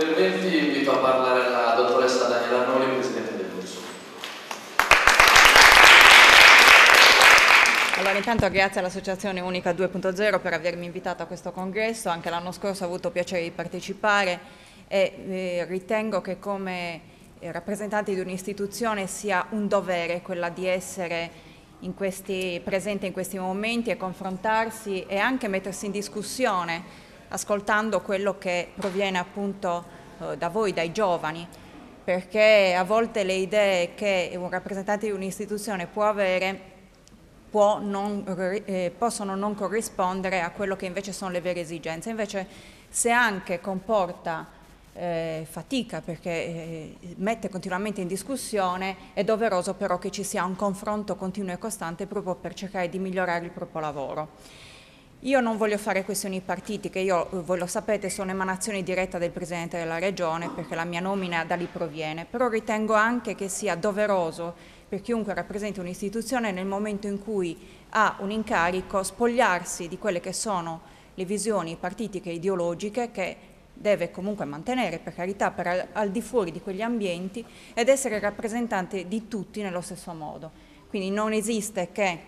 interventi invito a parlare la dottoressa Daniela Arnoli, Presidente del Corso. Allora intanto grazie all'Associazione Unica 2.0 per avermi invitato a questo congresso, anche l'anno scorso ho avuto piacere di partecipare e eh, ritengo che come eh, rappresentanti di un'istituzione sia un dovere quella di essere in questi, presente in questi momenti e confrontarsi e anche mettersi in discussione ascoltando quello che proviene appunto eh, da voi, dai giovani, perché a volte le idee che un rappresentante di un'istituzione può avere può non, eh, possono non corrispondere a quello che invece sono le vere esigenze. Invece se anche comporta eh, fatica perché eh, mette continuamente in discussione, è doveroso però che ci sia un confronto continuo e costante proprio per cercare di migliorare il proprio lavoro. Io non voglio fare questioni partitiche, io, voi lo sapete, sono emanazione diretta del Presidente della Regione perché la mia nomina da lì proviene, però ritengo anche che sia doveroso per chiunque rappresenti un'istituzione nel momento in cui ha un incarico spogliarsi di quelle che sono le visioni partitiche e ideologiche che deve comunque mantenere, per carità, per al di fuori di quegli ambienti ed essere rappresentante di tutti nello stesso modo. Quindi non esiste che,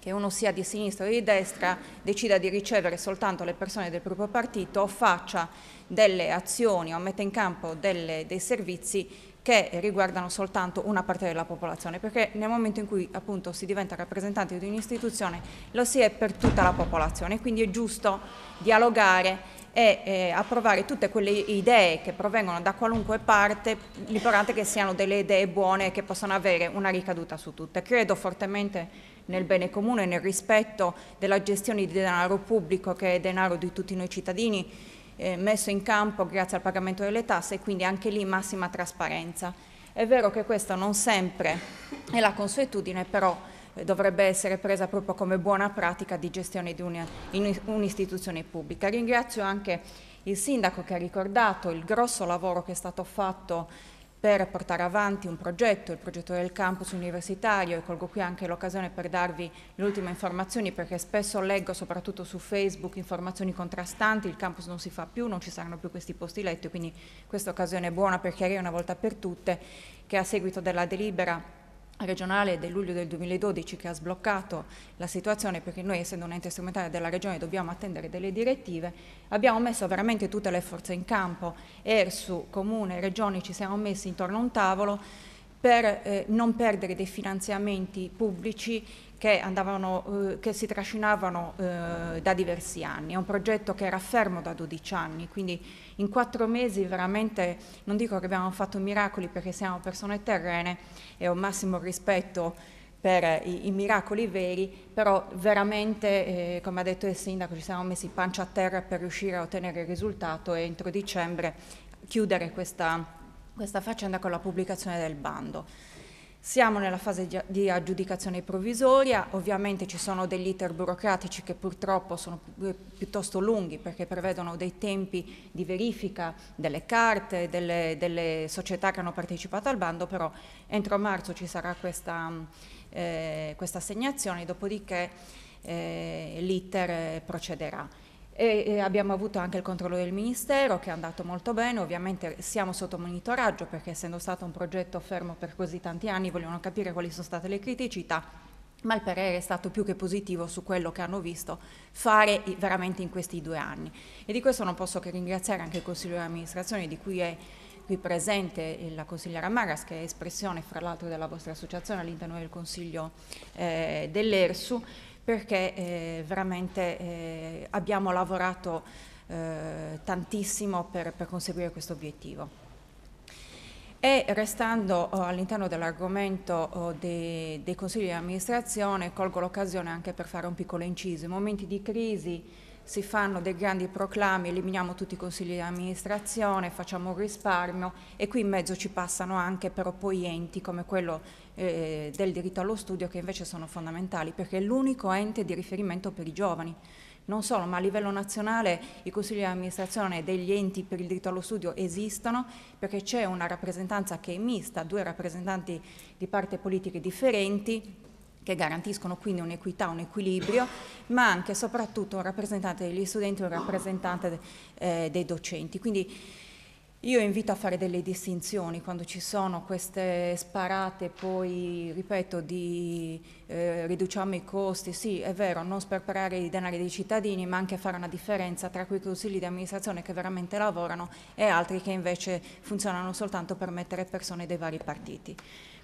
che uno sia di sinistra o di destra, decida di ricevere soltanto le persone del proprio partito o faccia delle azioni o metta in campo delle, dei servizi che riguardano soltanto una parte della popolazione, perché nel momento in cui appunto si diventa rappresentante di un'istituzione lo si è per tutta la popolazione, quindi è giusto dialogare e eh, approvare tutte quelle idee che provengono da qualunque parte, l'importante è che siano delle idee buone che possano avere una ricaduta su tutte. Credo fortemente nel bene comune, nel rispetto della gestione di denaro pubblico che è denaro di tutti noi cittadini, eh, messo in campo grazie al pagamento delle tasse e quindi anche lì massima trasparenza. È vero che questo non sempre è la consuetudine, però eh, dovrebbe essere presa proprio come buona pratica di gestione di un'istituzione pubblica. Ringrazio anche il Sindaco che ha ricordato il grosso lavoro che è stato fatto per portare avanti un progetto, il progetto del campus universitario e colgo qui anche l'occasione per darvi le ultime informazioni perché spesso leggo soprattutto su Facebook informazioni contrastanti, il campus non si fa più, non ci saranno più questi posti letto quindi questa occasione è buona per chiarire una volta per tutte che a seguito della delibera regionale del luglio del 2012 che ha sbloccato la situazione perché noi essendo un ente strumentale della regione dobbiamo attendere delle direttive, abbiamo messo veramente tutte le forze in campo, ERSU, Comune, Regioni ci siamo messi intorno a un tavolo per eh, non perdere dei finanziamenti pubblici che, andavano, eh, che si trascinavano eh, da diversi anni. È un progetto che era fermo da 12 anni, quindi in quattro mesi veramente, non dico che abbiamo fatto miracoli perché siamo persone terrene e ho massimo rispetto per i, i miracoli veri, però veramente, eh, come ha detto il sindaco, ci siamo messi pancia a terra per riuscire a ottenere il risultato e entro dicembre chiudere questa, questa faccenda con la pubblicazione del bando. Siamo nella fase di aggiudicazione provvisoria, ovviamente ci sono degli iter burocratici che purtroppo sono piuttosto lunghi perché prevedono dei tempi di verifica delle carte, delle, delle società che hanno partecipato al bando, però entro marzo ci sarà questa, eh, questa assegnazione, dopodiché eh, l'iter procederà e, e abbiamo avuto anche il controllo del Ministero che è andato molto bene, ovviamente siamo sotto monitoraggio perché essendo stato un progetto fermo per così tanti anni vogliono capire quali sono state le criticità ma il parere è stato più che positivo su quello che hanno visto fare veramente in questi due anni. E di questo non posso che ringraziare anche il Consiglio di amministrazione di cui è qui presente la consigliera Maras, che è espressione fra l'altro della vostra associazione all'interno del Consiglio eh, dell'ERSU, perché eh, veramente eh, abbiamo lavorato eh, tantissimo per, per, conseguire questo obiettivo. E restando oh, all'interno dell'argomento oh, dei, dei consigli di amministrazione, colgo l'occasione anche per fare un piccolo inciso. In momenti di crisi si fanno dei grandi proclami, eliminiamo tutti i consigli di amministrazione, facciamo un risparmio e qui in mezzo ci passano anche però poi enti come quello eh, del diritto allo studio che invece sono fondamentali perché è l'unico ente di riferimento per i giovani. Non solo, ma a livello nazionale i consigli di amministrazione degli enti per il diritto allo studio esistono perché c'è una rappresentanza che è mista, due rappresentanti di parti politiche differenti che garantiscono quindi un'equità, un equilibrio, ma anche e soprattutto un rappresentante degli studenti e un rappresentante eh, dei docenti. Quindi Io invito a fare delle distinzioni quando ci sono queste sparate, poi ripeto, di eh, riduciamo i costi, sì è vero, non sperperare i denari dei cittadini, ma anche fare una differenza tra quei consigli di amministrazione che veramente lavorano e altri che invece funzionano soltanto per mettere persone dei vari partiti.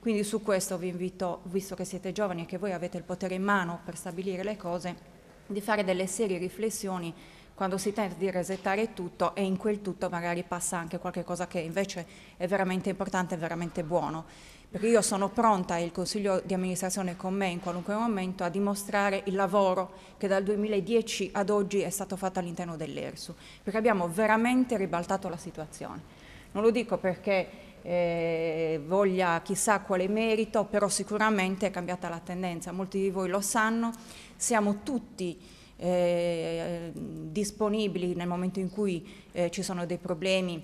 Quindi su questo vi invito, visto che siete giovani e che voi avete il potere in mano per stabilire le cose, di fare delle serie riflessioni quando si tenta di resettare tutto e in quel tutto magari passa anche qualche cosa che invece è veramente importante e veramente buono. Perché io sono pronta e il Consiglio di amministrazione con me in qualunque momento a dimostrare il lavoro che dal 2010 ad oggi è stato fatto all'interno dell'ERSU, perché abbiamo veramente ribaltato la situazione. Non lo dico perché eh, voglia chissà quale merito, però sicuramente è cambiata la tendenza, molti di voi lo sanno, siamo tutti eh, disponibili nel momento in cui eh, ci sono dei problemi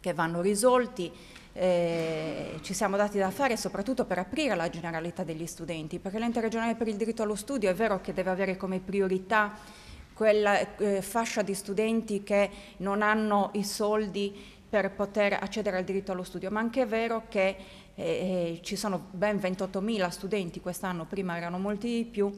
che vanno risolti. Eh, ci siamo dati da fare soprattutto per aprire la generalità degli studenti, perché l'ente regionale per il diritto allo studio è vero che deve avere come priorità quella eh, fascia di studenti che non hanno i soldi per poter accedere al diritto allo studio, ma anche è vero che eh, eh ci sono ben 28.000 studenti quest'anno, prima erano molti di più,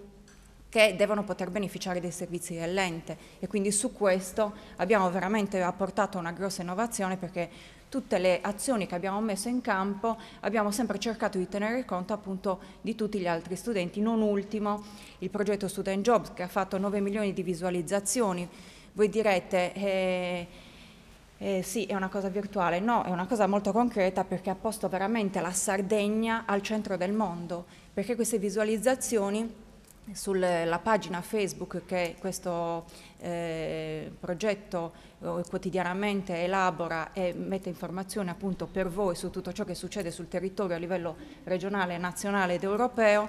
che devono poter beneficiare dei servizi dell'ente. E quindi su questo abbiamo veramente apportato una grossa innovazione perché tutte le azioni che abbiamo messo in campo abbiamo sempre cercato di tenere conto appunto di tutti gli altri studenti, non ultimo il progetto Student Jobs che ha fatto 9 milioni di visualizzazioni. Voi direte eh, eh, sì, è una cosa virtuale, no, è una cosa molto concreta perché ha posto veramente la Sardegna al centro del mondo, perché queste visualizzazioni sulla pagina Facebook che questo eh, progetto eh, quotidianamente elabora e mette informazioni appunto per voi su tutto ciò che succede sul territorio a livello regionale, nazionale ed europeo,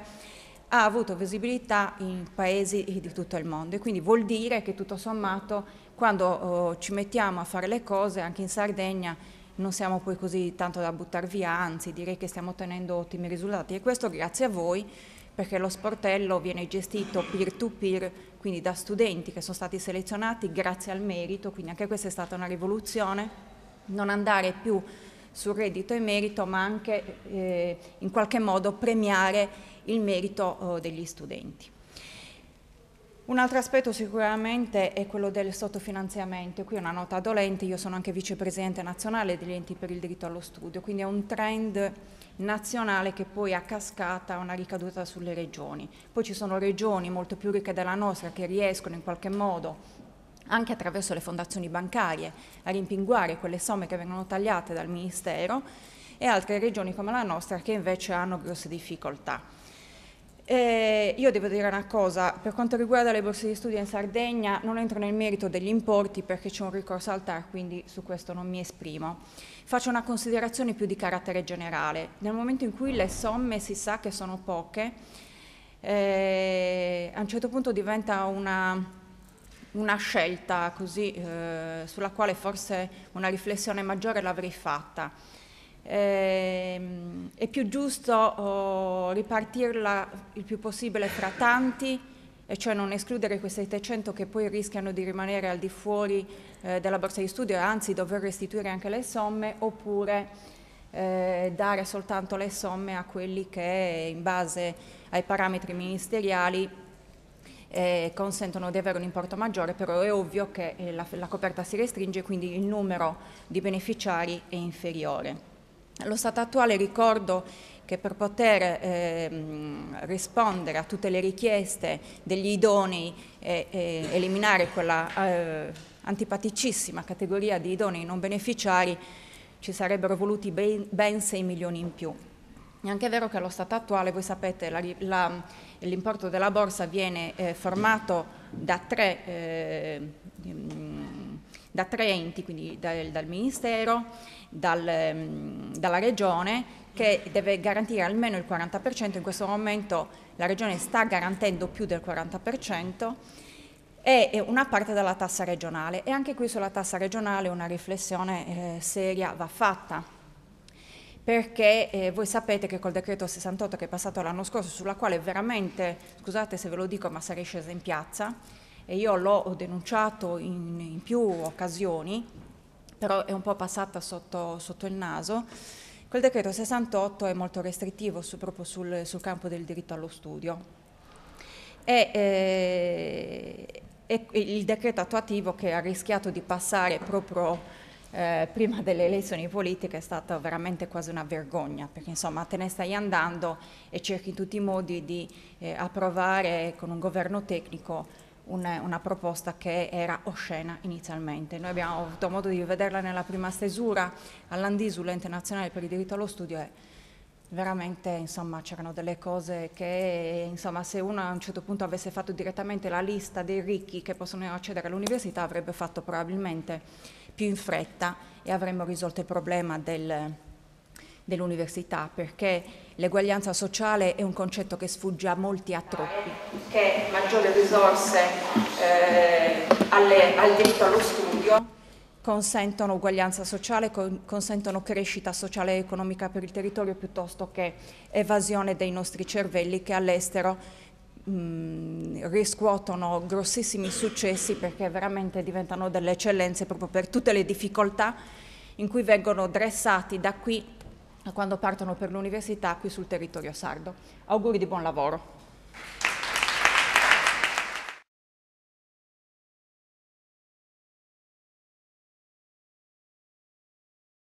ha avuto visibilità in paesi di tutto il mondo. E quindi vuol dire che tutto sommato quando oh, ci mettiamo a fare le cose anche in Sardegna non siamo poi così tanto da buttare via, anzi direi che stiamo ottenendo ottimi risultati. E questo grazie a voi perché lo sportello viene gestito peer-to-peer, quindi da studenti che sono stati selezionati grazie al merito, quindi anche questa è stata una rivoluzione, non andare più sul reddito e merito, ma anche eh, in qualche modo premiare il merito oh, degli studenti. Un altro aspetto sicuramente è quello del sottofinanziamento, qui una nota dolente, io sono anche vicepresidente nazionale degli enti per il diritto allo studio, quindi è un trend nazionale che poi a cascata ha una ricaduta sulle regioni. Poi ci sono regioni molto più ricche della nostra che riescono in qualche modo anche attraverso le fondazioni bancarie a rimpinguare quelle somme che vengono tagliate dal Ministero e altre regioni come la nostra che invece hanno grosse difficoltà. Eh, io devo dire una cosa, per quanto riguarda le borse di studio in Sardegna non entro nel merito degli importi perché c'è un ricorso al TAR, quindi su questo non mi esprimo. Faccio una considerazione più di carattere generale. Nel momento in cui le somme si sa che sono poche, eh, a un certo punto diventa una, una scelta così, eh, sulla quale forse una riflessione maggiore l'avrei fatta. Eh, è più giusto oh, ripartirla il più possibile fra tanti e cioè non escludere quei 700 che poi rischiano di rimanere al di fuori eh, della borsa di studio e anzi dover restituire anche le somme oppure eh, dare soltanto le somme a quelli che in base ai parametri ministeriali eh, consentono di avere un importo maggiore, però è ovvio che eh, la, la coperta si restringe, quindi il numero di beneficiari è inferiore. Allo stato attuale ricordo che per poter ehm, rispondere a tutte le richieste degli idonei e, e eliminare quella eh, antipaticissima categoria di idonei non beneficiari ci sarebbero voluti ben, ben 6 milioni in più. È anche vero che allo stato attuale, voi sapete, l'importo della borsa viene eh, formato da tre, eh, da tre, enti, quindi dal, dal Ministero, dal, dalla Regione che deve garantire almeno il 40%, in questo momento la Regione sta garantendo più del 40%, e una parte della tassa regionale. E anche qui sulla tassa regionale una riflessione eh, seria va fatta, perché eh, voi sapete che col decreto 68 che è passato l'anno scorso, sulla quale veramente, scusate se ve lo dico, ma sarei scesa in piazza, e io l'ho denunciato in, in più occasioni, però è un po' passata sotto, sotto il naso. Quel decreto 68 è molto restrittivo su, proprio sul, sul, campo del diritto allo studio. E, eh, è il decreto attuativo che ha rischiato di passare proprio eh, prima delle elezioni politiche è stata veramente quasi una vergogna, perché insomma te ne stai andando e cerchi in tutti i modi di eh, approvare con un governo tecnico una, una, proposta che era oscena inizialmente. Noi abbiamo avuto modo di vederla nella prima stesura all'Andisu, l'ente nazionale per il diritto allo studio, e veramente insomma, c'erano delle cose che insomma, se uno a un certo punto avesse fatto direttamente la lista dei ricchi che possono accedere all'università avrebbe fatto probabilmente più in fretta e avremmo risolto il problema del, dell'università perché l'eguaglianza sociale è un concetto che sfugge a molti a troppi. Che maggiori risorse eh, alle, al diritto allo studio consentono uguaglianza sociale, consentono crescita sociale e economica per il territorio piuttosto che evasione dei nostri cervelli che all'estero riscuotono grossissimi successi perché veramente diventano delle eccellenze proprio per tutte le difficoltà in cui vengono dressati da qui quando partono per l'università qui sul territorio sardo. Auguri di buon lavoro.